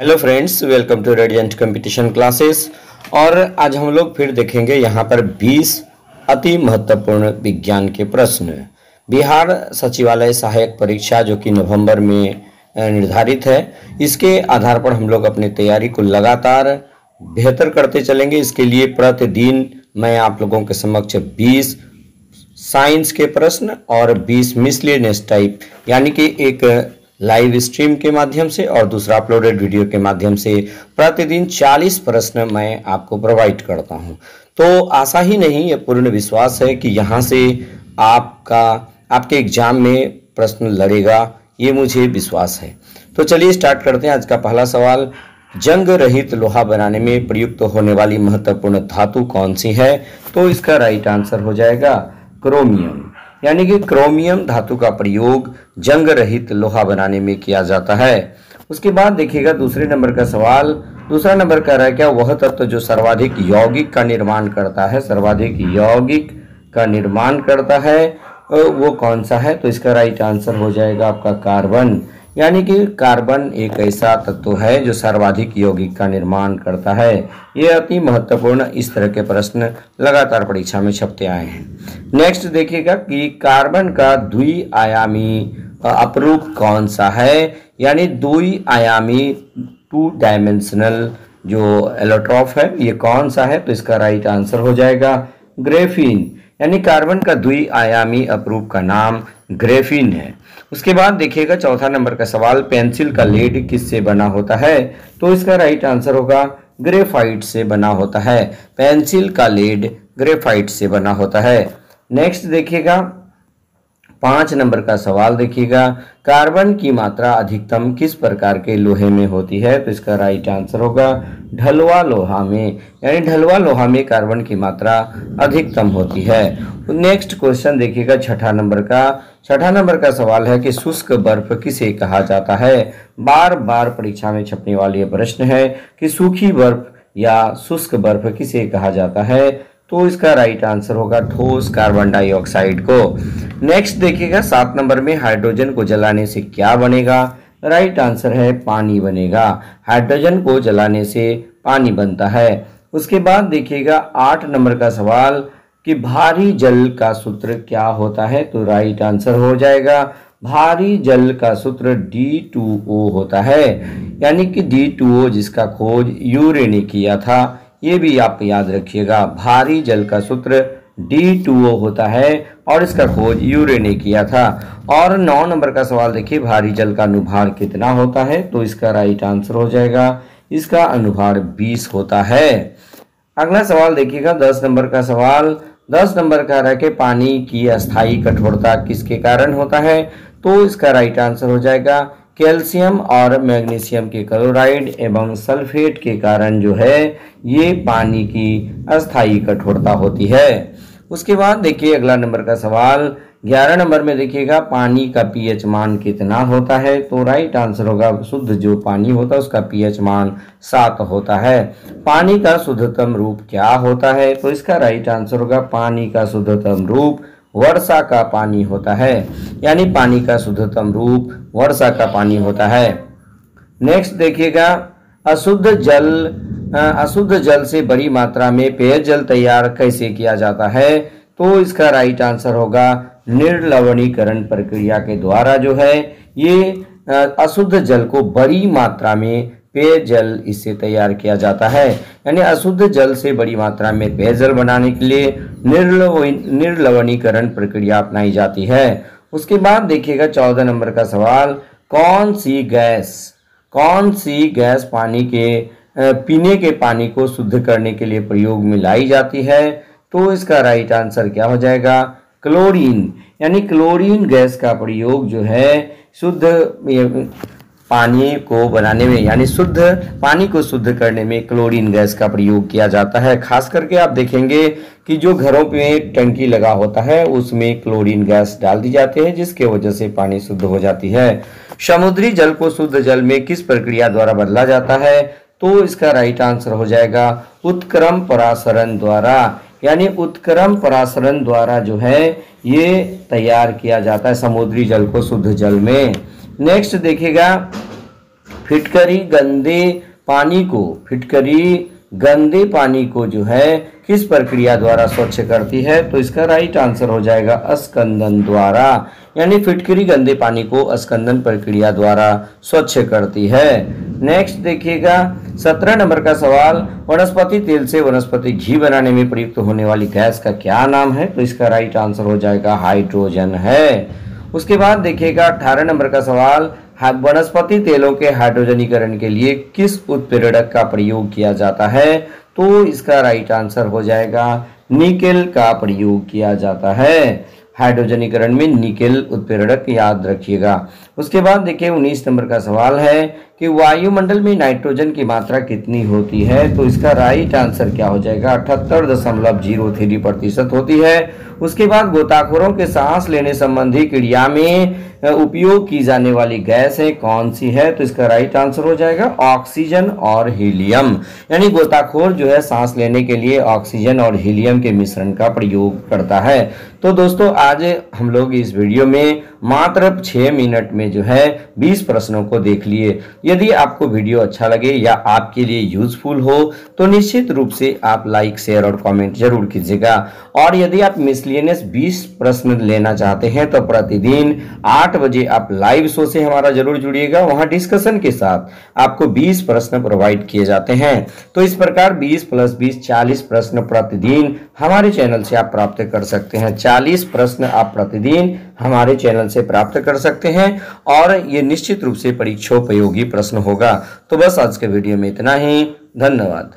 Hello friends welcome to radiant competition classes और आज हम लोग फिर देखेंगे यहाँ पर 20 अति महत्वपूर्ण विज्ञान के प्रश्न। बिहार सचिवालय सहायक परीक्षा जो कि नवंबर में निर्धारित है, इसके आधार पर हम लोग अपनी तैयारी को लगातार बेहतर करते चलेंगे। इसके लिए प्रतिदिन मैं आप लोगों के समक्ष 20 साइंस के प्रश्न और 20 मिसलेनियस टाइप, यानी कि एक लाइव स्ट्रीम के माध्यम से और दूसरा अपलोडेड वीडियो के माध्यम से प्रतिदिन 40 प्रश्न मैं आपको प्रोवाइड करता हूँ। तो आशा ही नहीं, ये पूर्ण विश्वास है कि यहाँ से आपका, आपके एग्ज़ाम में प्रश्न लड़ेगा, ये मुझे विश्वास है। तो चलिए स्टार्ट करते हैं आज का पहला सवाल। जंग रहित लोहा बनाने में प्रयुक्त तो होने वाली महत्वपूर्ण धातु कौन सी है? तो इसका राइट आंसर हो जाएगा क्रोमियम। यानी कि क्रोमियम धातु का प्रयोग जंग रहित लोहा बनाने में किया जाता है। उसके बाद देखिएगा दूसरे नंबर का सवाल। दूसरा नंबर कह रहा है, क्या वह तत्व जो सर्वाधिक यौगिक का निर्माण करता है, सर्वाधिक यौगिक का निर्माण करता है वो कौन सा है? तो इसका राइट आंसर हो जाएगा आपका कार्बन। यानी कि कार्बन एक ऐसा तत्व है जो सर्वाधिक यौगिक का निर्माण करता है। ये अति महत्वपूर्ण इस तरह के प्रश्न लगातार परीक्षा में छपते आए हैं। नेक्स्ट देखिएगा कि कार्बन का द्वि आयामी अपरूप कौन सा है? यानी द्वि आयामी टू डायमेंशनल जो एलोट्रॉफ है, ये कौन सा है? तो इसका राइट आंसर हो जाएगा ग्रेफिन। यानी कार्बन का द्वि आयामी अपरूप का नाम ग्रेफिन है। उसके बाद देखिएगा, चौथा नंबर का सवाल, पेंसिल का लेड किससे बना होता है? तो इसका राइट आंसर होगा, ग्रेफाइट से बना होता है। पेंसिल का लेड ग्रेफाइट से बना होता है। नेक्स्ट देखिएगा पाँच नंबर का सवाल देखिएगा। कार्बन की मात्रा अधिकतम किस प्रकार के लोहे में होती है? तो इसका राइट आंसर होगा ढलवा लोहा में। यानी ढलवा लोहा में कार्बन की मात्रा अधिकतम होती है। नेक्स्ट क्वेश्चन देखिएगा छठा नंबर का। छठा नंबर का सवाल है कि शुष्क बर्फ़ किसे कहा जाता है? बार बार परीक्षा में छपने वाली यह प्रश्न है कि सूखी बर्फ़ या शुष्क बर्फ़ किसे कहा जाता है? तो इसका राइट आंसर होगा ठोस कार्बन डाइऑक्साइड को। नेक्स्ट देखिएगा, सात नंबर में हाइड्रोजन को जलाने से क्या बनेगा? राइट आंसर है, पानी बनेगा। हाइड्रोजन को जलाने से पानी बनता है। उसके बाद देखिएगा, आठ नंबर का सवाल कि भारी जल का सूत्र क्या होता है? तो राइट आंसर हो जाएगा, भारी जल का सूत्र D2O होता है। यानी कि D2O जिसका खोज यूरे ने किया था, ये भी आप याद रखिएगा, भारी जल का सूत्र D2O होता है और इसका खोज यूरे ने किया था। और नौ नंबर का सवाल देखिए, भारी जल का अनुभार कितना होता है? तो इसका राइट आंसर हो जाएगा। इसका अनुभार 20 होता है। अगला सवाल देखिएगा, दस नंबर का सवाल। दस नंबर का रह के पानी की अस्थाई कठोरता किसके कारण होता है? तो इसका राइट आंसर हो जाएगा, कैल्शियम और मैग्नीशियम के क्लोराइड एवं सल्फेट के कारण जो है, ये पानी की अस्थाई कठोरता होती है। उसके बाद देखिए अगला नंबर का सवाल, ग्यारह नंबर में देखिएगा, पानी का पीएच मान कितना होता है? तो राइट आंसर होगा, शुद्ध जो पानी होता है, उसका पीएच मान सात होता है। पानी का शुद्धतम रूप क्या होता है? तो इसका राइट आंसर होगा, पानी का शुद्धतम रूप वर्षा का पानी होता है। यानी पानी का शुद्धतम रूप वर्षा का पानी होता है। नेक्स्ट देखिएगा, अशुद्ध जल अशुद्ध जल से बड़ी मात्रा में पेयजल तैयार कैसे किया जाता है? तो इसका राइट आंसर होगा निर्लवणीकरण प्रक्रिया के द्वारा जो है, ये अशुद्ध जल को बड़ी मात्रा में पेयजल इससे तैयार किया जाता है। यानी अशुद्ध जल से बड़ी मात्रा में पेयजल बनाने के लिए निर्लव निर्लवणीकरण प्रक्रिया अपनाई जाती है। उसके बाद देखिएगा चौदह नंबर का सवाल, कौन सी गैस, कौन सी गैस पानी के पीने के पानी को शुद्ध करने के लिए प्रयोग में लाई जाती है तो इसका राइट आंसर क्या हो जाएगा? क्लोरीन यानी क्लोरीन गैस का प्रयोग जो है, शुद्ध पानी को बनाने में, यानी शुद्ध, पानी को शुद्ध करने में क्लोरीन गैस का प्रयोग किया जाता है। खास करके आप देखेंगे कि जो घरों पे टंकी लगा होता है, उसमें क्लोरीन गैस डाल दी जाती है, जिसके वजह से पानी शुद्ध हो जाती है। समुद्री जल को शुद्ध जल में किस प्रक्रिया द्वारा बदला जाता है? तो इसका राइट आंसर हो जाएगा उत्क्रम परासरण द्वारा। यानी उत्क्रम परासरण द्वारा जो है, ये तैयार किया जाता है समुद्री जल को शुद्ध जल में। नेक्स्ट देखिएगा, फिटकरी गंदे पानी को, फिटकरी गंदे पानी को जो है, किस प्रक्रिया द्वारा स्वच्छ करती है? तो इसका राइट आंसर हो जाएगा अस्कंदन द्वारा। यानी फिटकरी गंदे पानी को अस्कंदन प्रक्रिया द्वारा स्वच्छ करती है। नेक्स्ट देखिएगा, सत्रह नंबर का सवाल, वनस्पति तेल से वनस्पति घी बनाने में प्रयुक्त होने वाली गैस का क्या नाम है? तो इसका राइट आंसर हो जाएगा हाइड्रोजन है। उसके बाद देखिएगा, अठारह नंबर का सवाल वनस्पति तेलों के हाइड्रोजनीकरण के लिए किस उत्प्रेरक का प्रयोग किया जाता है? तो इसका राइट आंसर हो जाएगा निकेल का प्रयोग किया जाता है। हाइड्रोजनीकरण में निकेल उत्प्रेरक याद रखिएगा। उसके बाद देखिए उन्नीस नंबर का सवाल है कि वायुमंडल में नाइट्रोजन की मात्रा कितनी होती है तो इसका राइट आंसर क्या हो जाएगा? अठहत्तर दशमलव ज़ीरो थ्री प्रतिशत होती है। उसके बाद गोताखोरों के सांस लेने संबंधी क्रिया में उपयोग की जाने वाली गैस है कौन सी है? तो इसका राइट आंसर हो जाएगा ऑक्सीजन और हीलियम। यानी गोताखोर जो है, सांस लेने के लिए ऑक्सीजन और हीलियम के मिश्रण का प्रयोग करता है। तो दोस्तों, आज हम लोग इस वीडियो में मात्र छह मिनट में जो है, बीस प्रश्नों को देख लिए। यदि आपको वीडियो अच्छा लगे या आपके लिए यूजफुल हो तो निश्चित रूप से आप लाइक शेयर और कमेंट ज़रूर कीजिएगा। और यदि आप मिसलियनियस 20 प्रश्न लेना चाहते हैं तो प्रतिदिन 8 बजे आप लाइव शो से हमारा ज़रूर जुड़िएगा। वहाँ डिस्कशन के साथ आपको 20 प्रश्न प्रोवाइड किए जाते हैं। तो इस प्रकार 20 प्लस 20 40 प्रश्न प्रतिदिन हमारे चैनल से आप प्राप्त कर सकते हैं। 40 प्रश्न आप प्रतिदिन हमारे चैनल से प्राप्त कर सकते हैं। और ये निश्चित रूप से परीक्षोपयोगी प्रश्न होगा। तो बस आज के वीडियो में इतना ही। धन्यवाद।